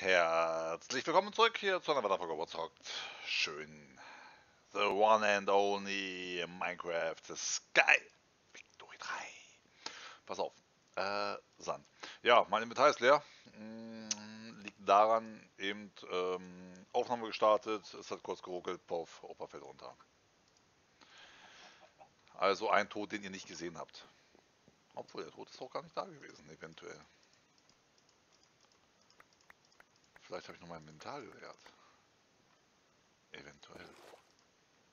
Herzlich willkommen zurück hier zu einer weiteren Folge. Schön. The one and only Minecraft Sky Victory 3. Pass auf. Äh, Sand. Ja, mein Inventar ist leer. Mm, liegt daran, eben ähm, Aufnahme gestartet, es hat kurz geruckelt, Puff, Opa fällt runter. Also ein Tod, den ihr nicht gesehen habt. Obwohl, der Tod ist auch gar nicht da gewesen, eventuell. Vielleicht habe ich noch mein Inventar geleert. Eventuell.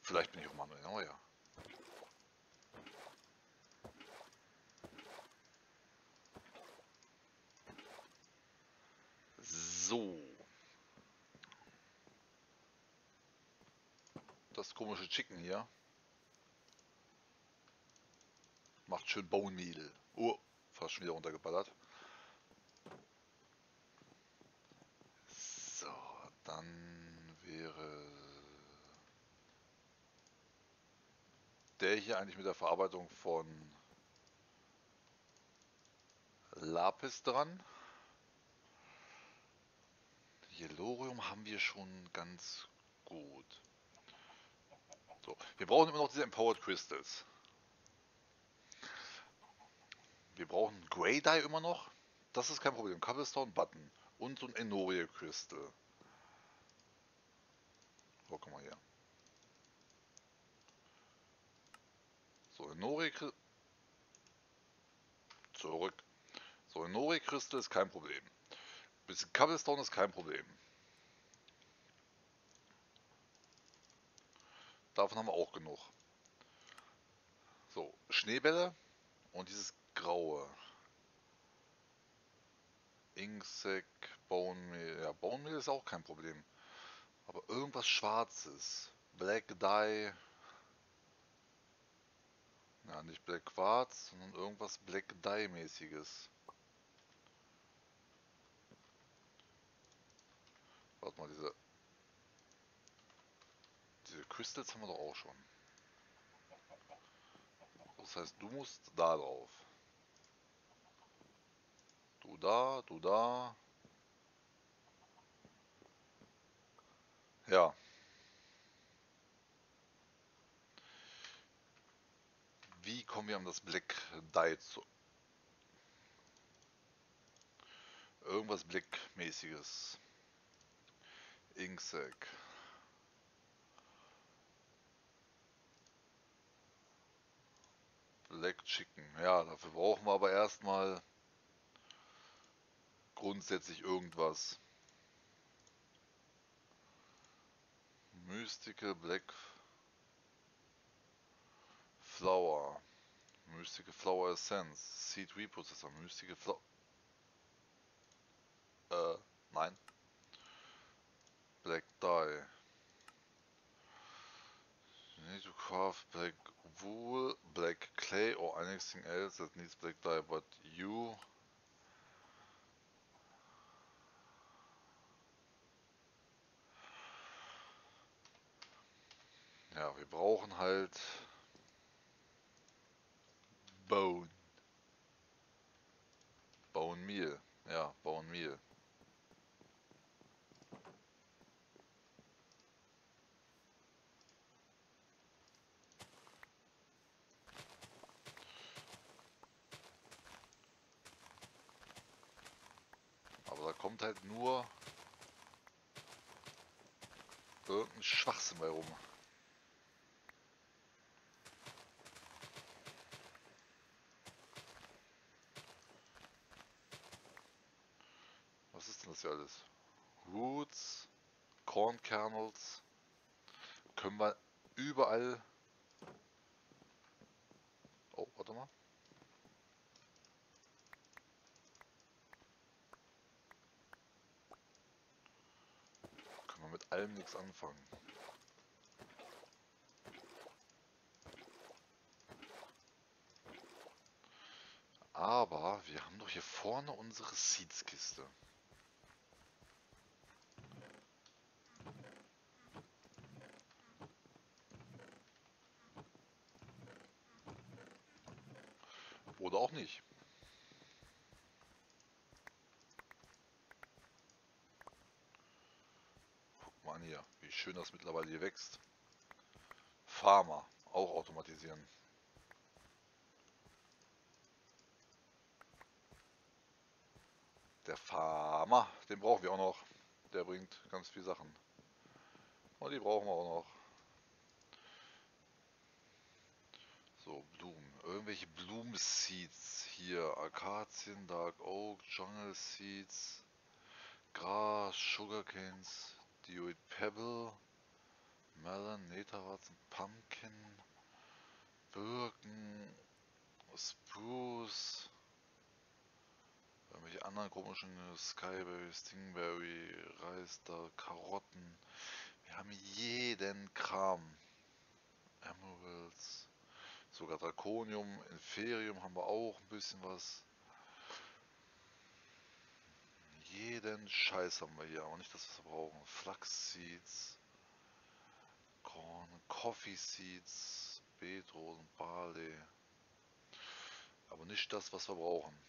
Vielleicht bin ich auch Manuel Neuer. So. Das komische Chicken hier. Macht schön Bone Meal. Oh, fast schon wieder runtergeballert. So, dann wäre der hier eigentlich mit der Verarbeitung von Lapis dran. Yellorium haben wir schon ganz gut. So, wir brauchen immer noch diese Empowered Crystals. Wir brauchen Grey Dye immer noch. Das ist kein Problem. Cobblestone Button. Und so ein Enoria Crystal. So, guck mal hier. So, Enoria Crystal. Zurück. So, Enoria Crystal ist kein Problem. Bisschen Cobblestone ist kein Problem. Davon haben wir auch genug. So, Schneebälle und dieses graue. Inksack, Bone Meal. Ja, Bone Meal ist auch kein Problem. Aber irgendwas Schwarzes. Black Dye. Ja, nicht Black Quartz, sondern irgendwas Black Dye mäßiges. Warte mal, diese... Diese Crystals haben wir doch auch schon. Das heißt, du musst da drauf. Du da, du da. Ja. Wie kommen wir an das Black Dye zu? Irgendwas Black-mäßiges. Inksack. Black Chicken. Ja, dafür brauchen wir aber erstmal grundsätzlich irgendwas. Mystical Black Flower. Mystical Flower Essence. Seed Reprocessor. Mystical Flower. Äh, nein. Black Dye. Need to craft black wool, black clay or anything else that needs black dye, but you Ja, wir brauchen halt Bone. Bone Meal. Ja, Bone Meal. Aber da kommt halt nur irgendein Schwachsinn bei rum. Was ist denn das hier alles? Roots, Corn Kernels. Können wir überall... Oh, warte mal. Können wir mit allem nichts anfangen. Aber wir haben doch hier vorne unsere Seeds-Kiste. Oder auch nicht. mal an hier, wie schön das mittlerweile hier wächst. Farmer, auch automatisieren. Der Farmer, den brauchen wir auch noch. Der bringt ganz viele Sachen. Und die brauchen wir auch noch. So, Blumen. Irgendwelche Blumenseeds hier. Akazien, Dark Oak, Jungle Seeds, Gras, Sugarcanes, Dioid Pebble, Melon, Netherratzen, Pumpkin, Birken, Spruce, irgendwelche anderen komischen Skyberry, Stingberry, Reis, da Karotten. Wir haben jeden Kram. Emeralds. Sogar Draconium, Inferium haben wir auch ein bisschen was. Jeden Scheiß haben wir hier, aber nicht das, was wir brauchen. Flax Seeds, Korn, Coffee Seeds, Beetrosen, Barley. Aber nicht das, was wir brauchen.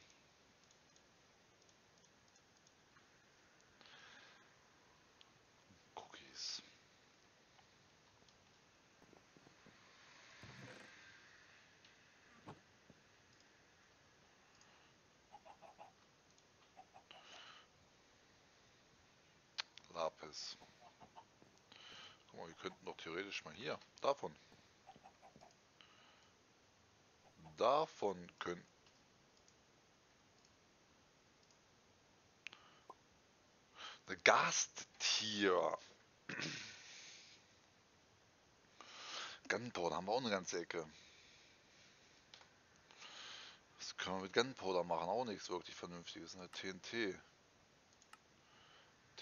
Lapis. Guck mal, wir könnten doch theoretisch mal hier, davon. Davon können... Eine Gasttier. Gunpowder haben wir auch eine ganze Ecke. Was können wir mit Gunpowder machen? Auch nichts wirklich Vernünftiges. Eine TNT.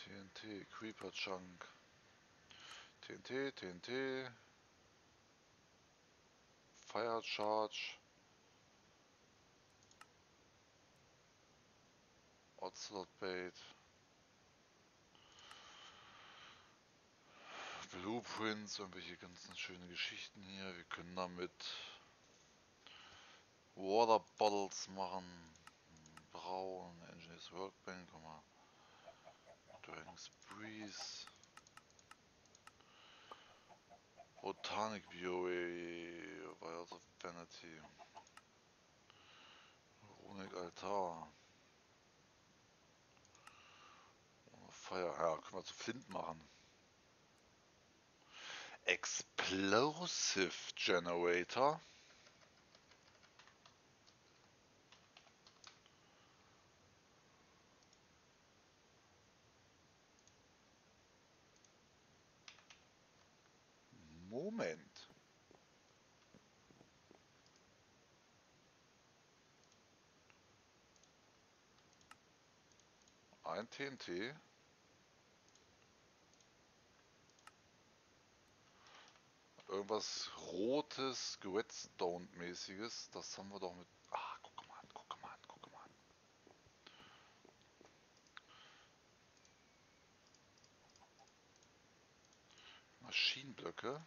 TNT, Creeper Chunk. TNT, TNT. Fire Charge. Ocelot Bait. Blueprints, irgendwelche ganzen schöne Geschichten hier. Wir können damit Water Bottles machen. Braun, Engineers Workbank, guck mal. Dragons Breeze. Botanic BOE, Wild of Vanity. Runic Altar. Feuer, ja, können wir zu Flint machen. Explosive Generator. Moment. Ein TNT. Irgendwas rotes, Redstone-mäßiges. Das haben wir doch mit... Ah, guck mal an, guck mal an, guck mal an. Maschinenblöcke.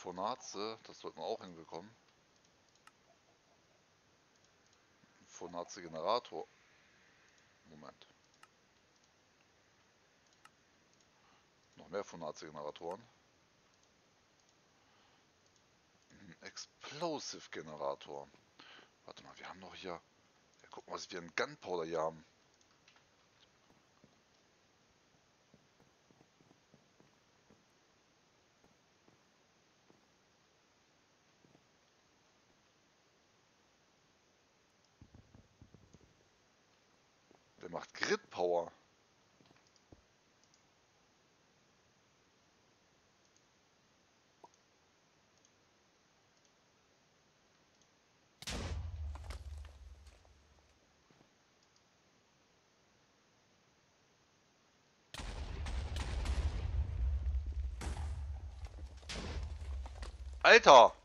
Phonatze, das sollten wir auch hinbekommen. Phonatze Generator. Moment. Noch mehr Phonatze Generatoren. Explosive Generator. Warte mal, wir haben noch hier. Ja, guck mal, was wir ein Gunpowder hier haben. Power. Alter!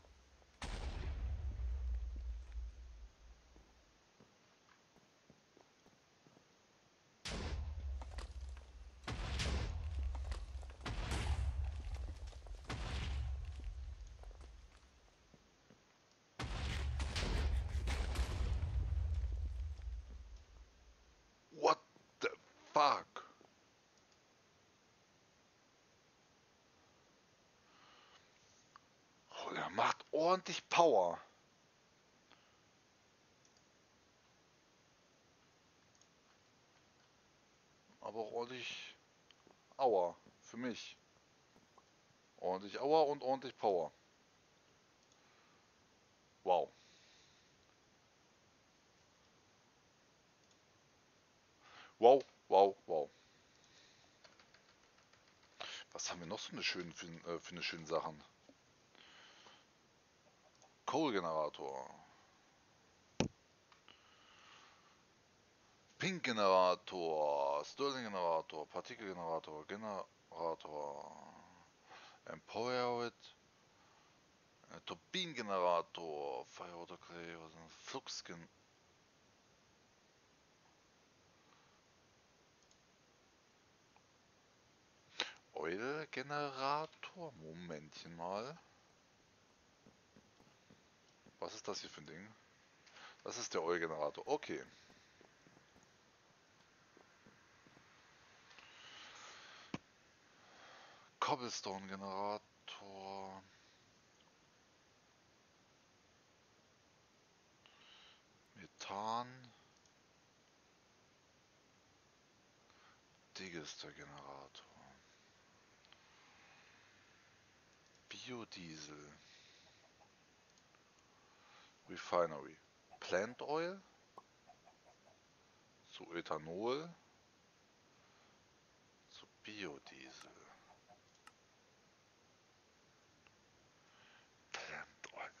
Ordentlich Power. Aber auch ordentlich Aua für mich. Ordentlich Aua und ordentlich Power. Wow. Wow, wow, wow. Was haben wir noch so eine schöne, für, äh, für eine schöne Sachen? Coal-Generator. Pink-Generator, Stirling-Generator, Partikel-Generator, Generator, Empowered, äh, Turbinengenerator, Firewater Clay, Fluxgen. Oil-Generator, Momentchen mal. Was ist das hier für ein Ding? Das ist der Oil-Generator, okay. Cobblestone-Generator. Methan. Digester-Generator. Biodiesel. Refinery. Plant Oil. Zu Ethanol. Zu Biodiesel.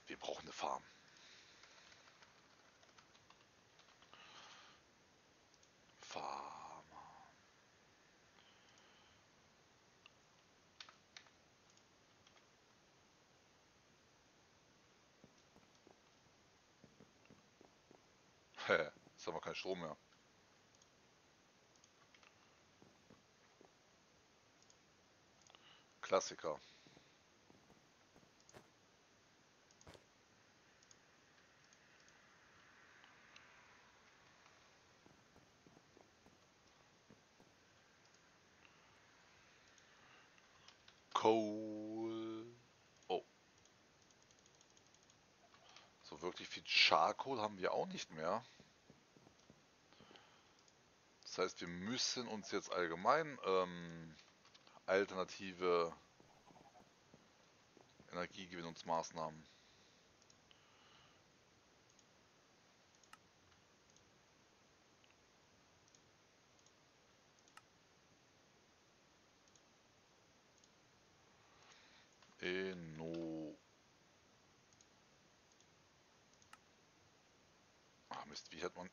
Wir brauchen eine Farm. Farmer. Hä, jetzt haben wir keinen Strom mehr. Klassiker. Coal. Oh. So wirklich viel Charcoal haben wir auch nicht mehr. Das heißt, wir müssen uns jetzt allgemein ähm, alternative Energiegewinnungsmaßnahmen Eno. Ach Mist, wie hat man...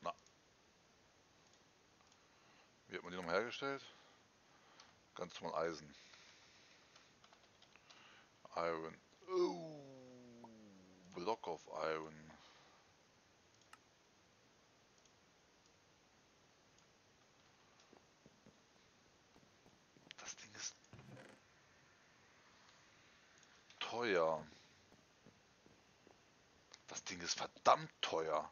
Na. Wie hat man die nochmal hergestellt? Ganz normal Eisen. Iron. Oh, Block of Iron. teuer. Das Ding ist verdammt teuer.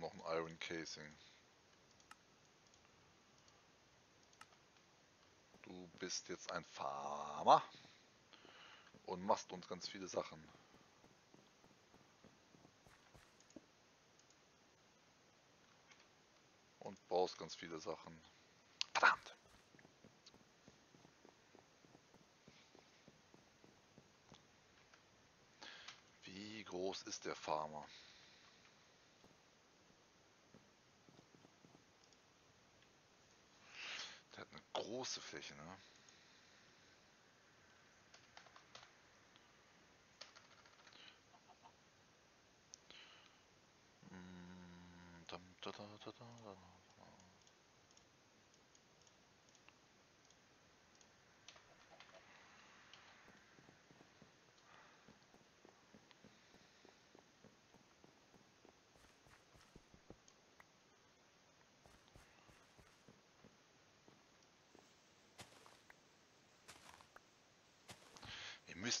Und noch ein Iron Casing. Du bist jetzt ein Farmer und machst uns ganz viele Sachen. Und brauchst ganz viele Sachen. Verdammt! Wie groß ist der Farmer? Große Fläche,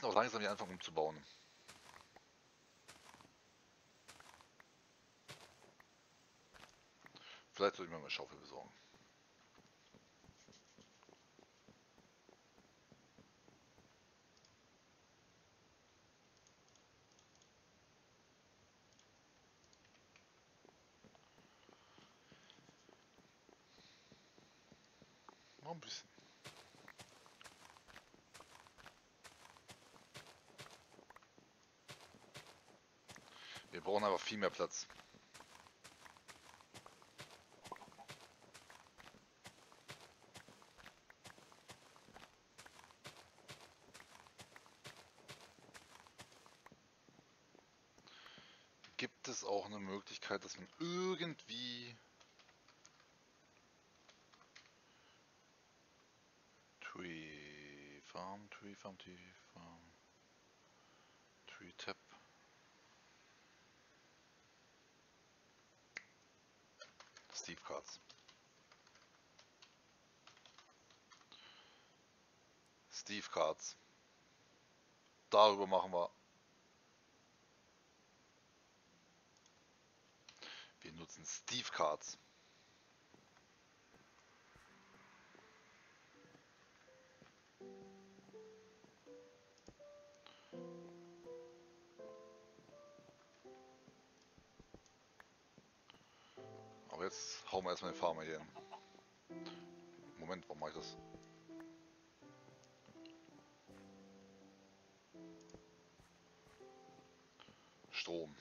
müssen auch langsam hier anfangen umzubauen. Vielleicht sollte ich mir mal Schaufel besorgen. Noch ein bisschen. Wir brauchen aber viel mehr Platz. Gibt es auch eine Möglichkeit, dass man irgendwie Tree Farm, Tree Farm, Tree Farm, Tree Tap Steve Cards. Cards. Darüber machen wir. Wir nutzen Steve Cards. Aber jetzt hauen wir erstmal den Farmer hier hin. Moment, warum mache ich das? Strom.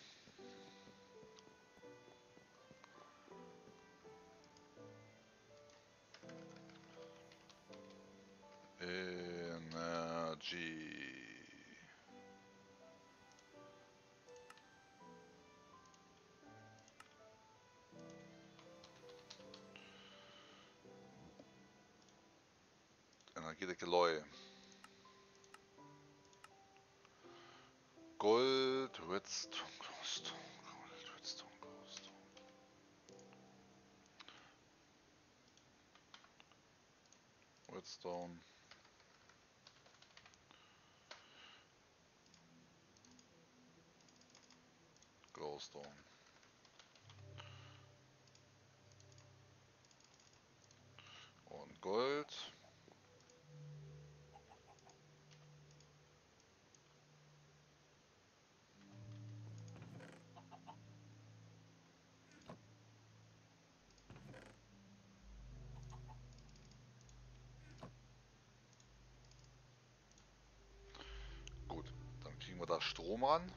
Energy. Energiedecke Loy. Gold, Redstone, Glowstone, Gold, Redstone, Glowstone. Redstone. Glowstone. Und Gold. Gut, dann kriegen wir da Strom ran.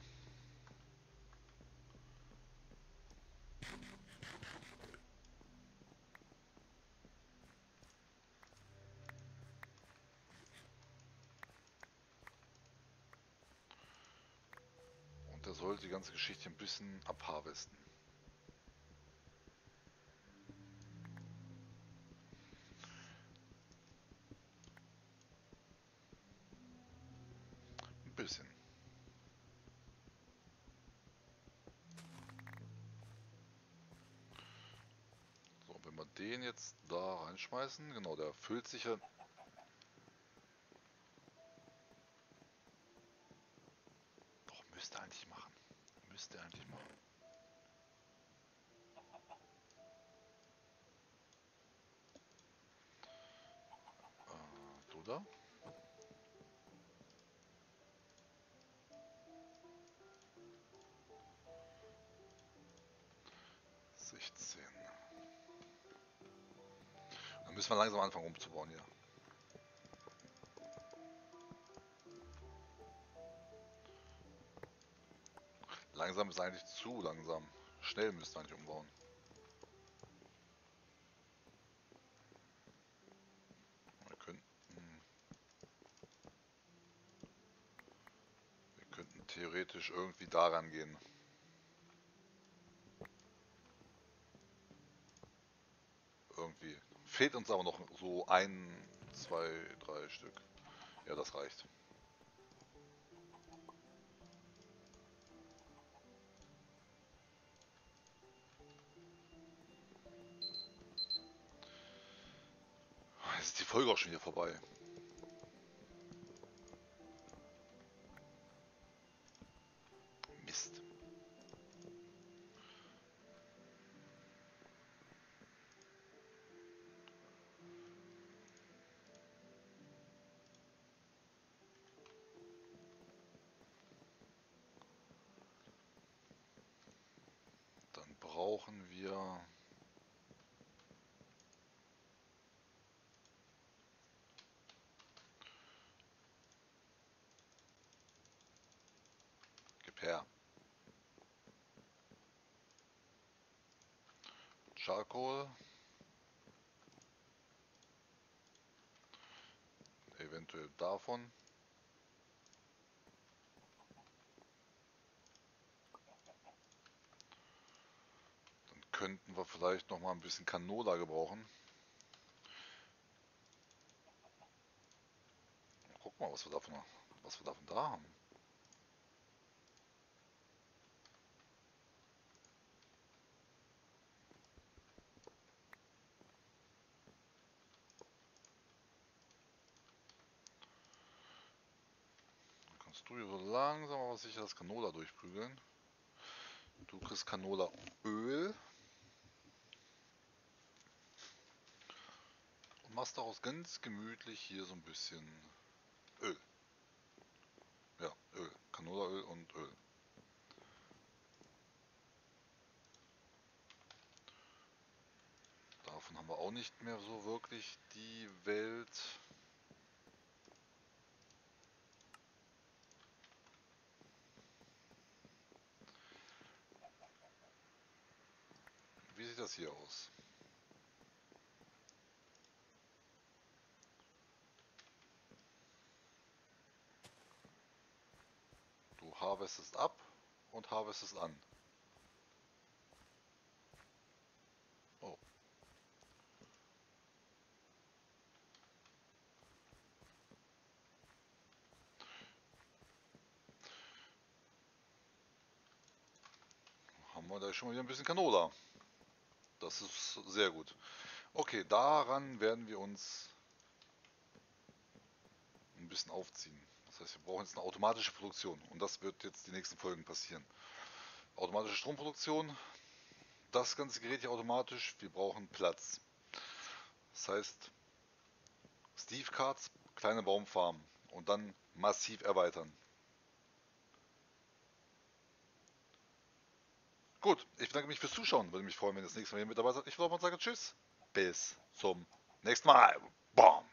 Und der soll die ganze Geschichte ein bisschen abharvesten. Ein bisschen. So, wenn wir den jetzt da reinschmeißen, genau, der füllt sich ja. Doch, müsste eigentlich machen. Müsste eigentlich machen. Äh, du da? Müssen wir langsam anfangen umzubauen hier. Langsam ist eigentlich zu langsam. Schnell müsst ihr eigentlich umbauen. Wir könnten... Wir könnten theoretisch irgendwie daran gehen. Irgendwie. Fehlt uns aber noch so ein, zwei, drei Stück. Ja, das reicht. Jetzt ist die Folge auch schon wieder vorbei. Brauchen wir Gib. Charcoal. Eventuell davon. Könnten wir vielleicht noch mal ein bisschen Canola gebrauchen. Guck mal, was wir davon, was wir davon da haben. Kannst du hier so langsam aber sicher das Canola durchprügeln. Du kriegst Canola Öl. Machst daraus ganz gemütlich hier so ein bisschen Öl. Ja, Öl. Canolaöl und Öl. Davon haben wir auch nicht mehr so wirklich die Welt. Wie sieht das hier aus? Harvestest ab und harvestest an. Oh. Haben wir da schon wieder ein bisschen Canola. Das ist sehr gut. Okay, daran werden wir uns ein bisschen aufziehen. Das heißt, wir brauchen jetzt eine automatische Produktion und das wird jetzt die nächsten Folgen passieren. Automatische Stromproduktion, das ganze Gerät hier automatisch, wir brauchen Platz. Das heißt, Steve Cards, kleine Baumfarm und dann massiv erweitern. Gut, ich bedanke mich fürs Zuschauen. Würde mich freuen, wenn ihr das nächste Mal hier mit dabei seid. Ich würde auch mal sagen Tschüss. Bis zum nächsten Mal. Bam.